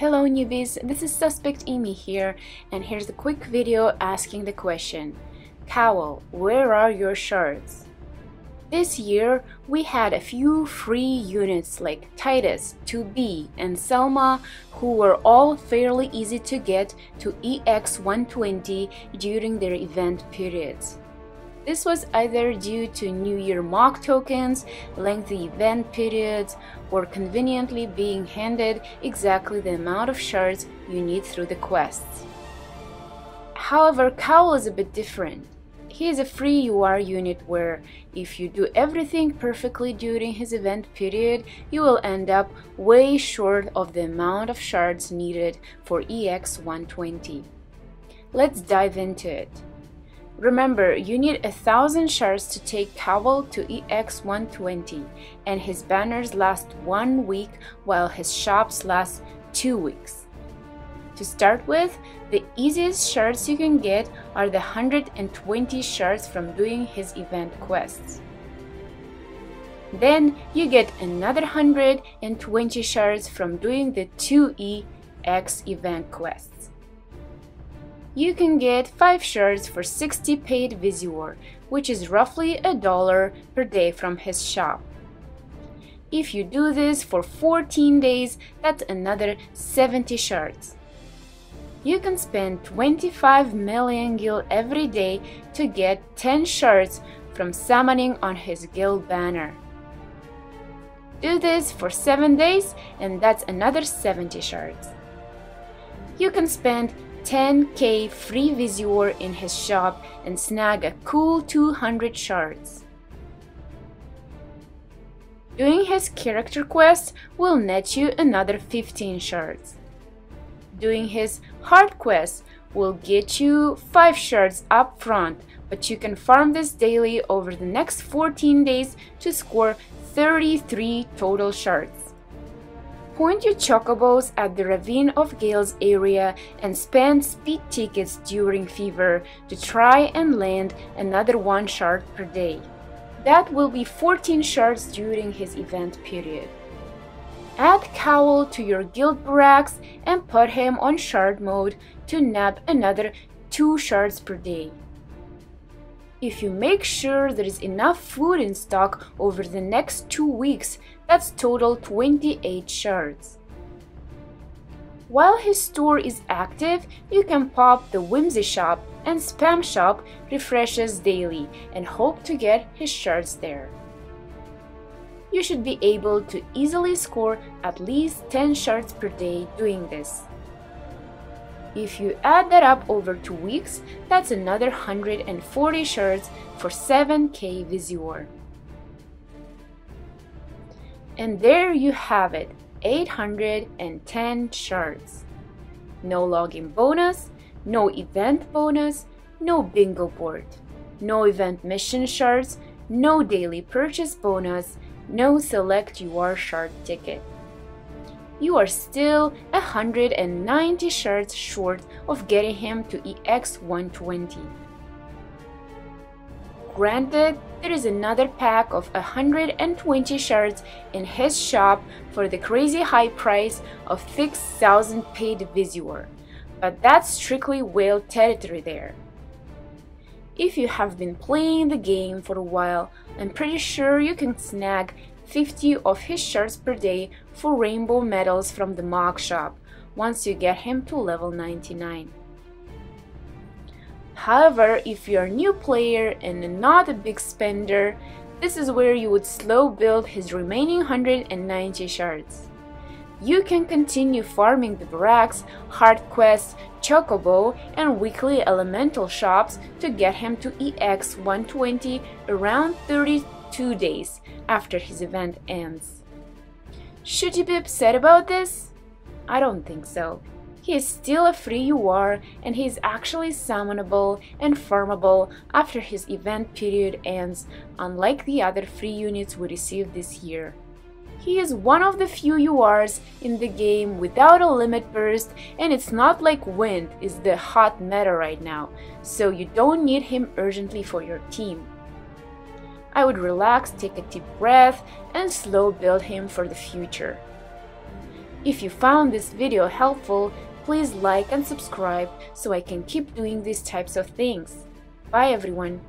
Hello newbies, this is Suspect Amy here and here's a quick video asking the question Cowell, where are your shards? This year we had a few free units like Titus, 2B and Selma who were all fairly easy to get to EX120 during their event periods. This was either due to New Year mock tokens, lengthy event periods, or conveniently being handed exactly the amount of shards you need through the quests. However, Cowell is a bit different. He is a free UR unit where, if you do everything perfectly during his event period, you will end up way short of the amount of shards needed for EX120. Let's dive into it. Remember, you need a thousand shards to take Cowell to EX120, and his banners last one week while his shops last two weeks. To start with, the easiest shards you can get are the 120 shards from doing his event quests. Then you get another 120 shards from doing the 2EX event quests you can get 5 shirts for 60 paid Visiore, which is roughly a dollar per day from his shop. If you do this for 14 days, that's another 70 shirts. You can spend 25 million gil every day to get 10 shirts from summoning on his guild banner. Do this for 7 days and that's another 70 shirts. You can spend 10k free Visiore in his shop and snag a cool 200 shards. Doing his character quest will net you another 15 shards. Doing his hard quest will get you 5 shards up front, but you can farm this daily over the next 14 days to score 33 total shards. Point your chocobos at the Ravine of Gales area and spend speed tickets during Fever to try and land another 1 shard per day. That will be 14 shards during his event period. Add Cowell to your guild barracks and put him on shard mode to nab another 2 shards per day. If you make sure there is enough food in stock over the next two weeks, that's total 28 shards. While his store is active, you can pop the Whimsy shop and Spam shop refreshes daily and hope to get his shards there. You should be able to easily score at least 10 shards per day doing this. If you add that up over two weeks, that's another 140 shards for 7k Visiore. And there you have it, 810 shards. No login bonus, no event bonus, no bingo board, no event mission shards, no daily purchase bonus, no select your shard ticket you are still 190 shards short of getting him to EX120. Granted, there is another pack of 120 shards in his shop for the crazy high price of 6000 paid Visiore, but that's strictly whale territory there. If you have been playing the game for a while, I'm pretty sure you can snag 50 of his shards per day for rainbow medals from the mock shop once you get him to level 99. However, if you're a new player and not a big spender, this is where you would slow build his remaining 190 shards. You can continue farming the barracks, hard quests, chocobo, and weekly elemental shops to get him to EX 120 around 30 two days after his event ends. Should you be upset about this? I don't think so. He is still a free UR and he is actually summonable and farmable after his event period ends, unlike the other free units we received this year. He is one of the few URs in the game without a limit burst and it's not like Wind is the hot meta right now, so you don't need him urgently for your team. I would relax, take a deep breath, and slow build him for the future. If you found this video helpful, please like and subscribe so I can keep doing these types of things. Bye everyone!